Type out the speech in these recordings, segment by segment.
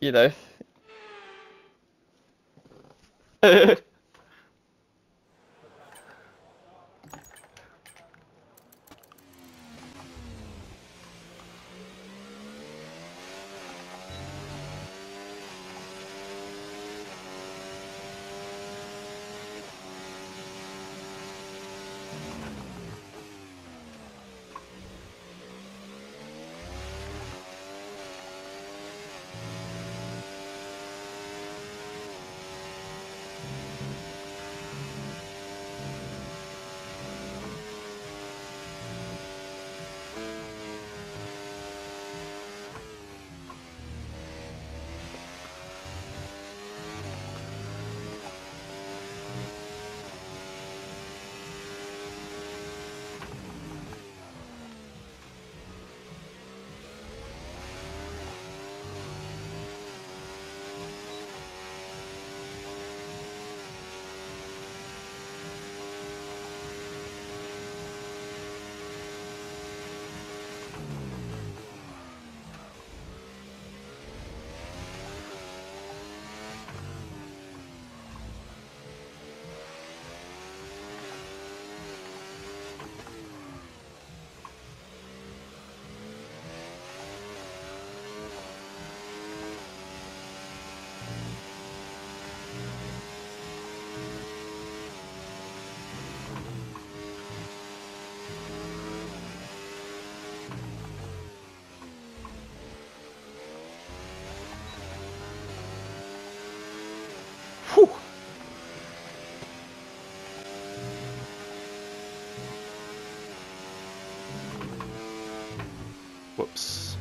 you know. Whoops.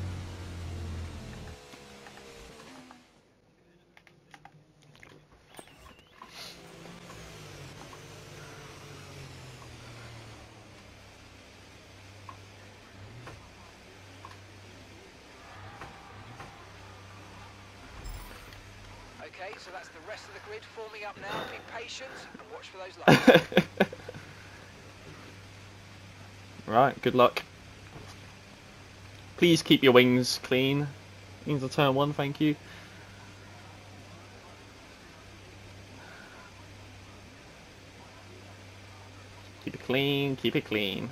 Okay, so that's the rest of the grid forming up now. Be patient and watch for those lights. right, good luck. Please keep your wings clean. Into turn one, thank you. Keep it clean, keep it clean.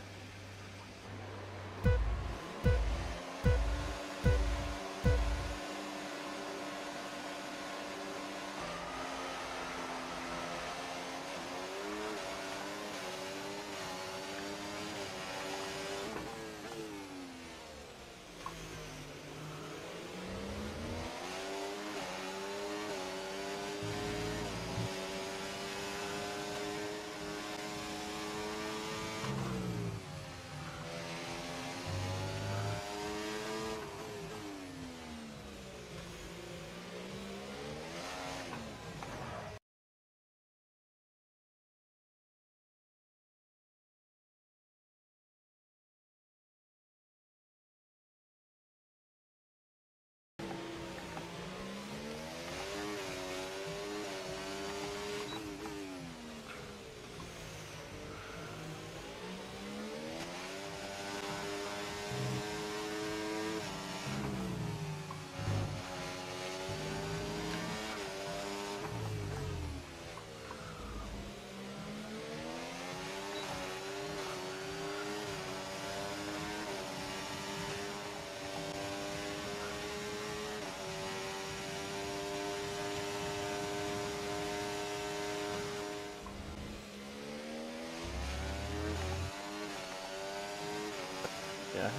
Yeah.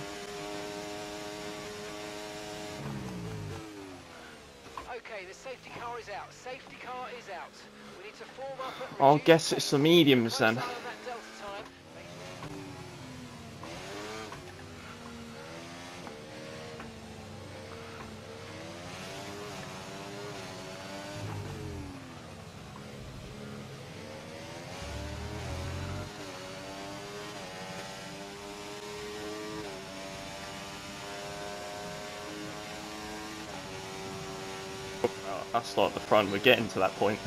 Okay, the safety car is out. Safety car is out. We need to form up I'll guess it's the mediums then. That's not at the front, we're getting to that point.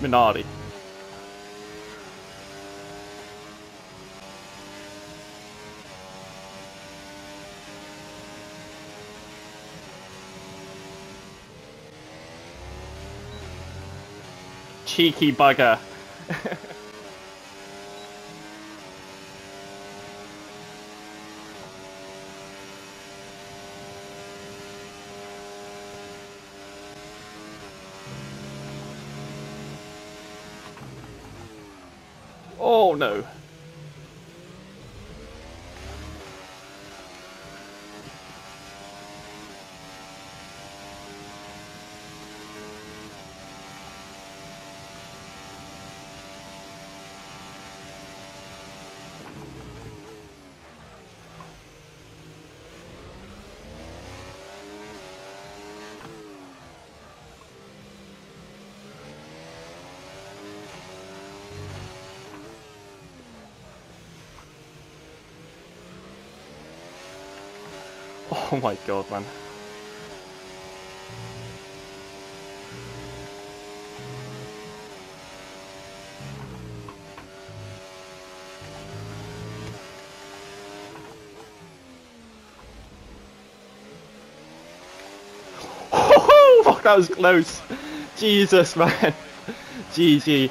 Minardi. Cheeky bugger. oh no. Oh my god, man. Oh, Fuck, that was close. Jesus, man. GG.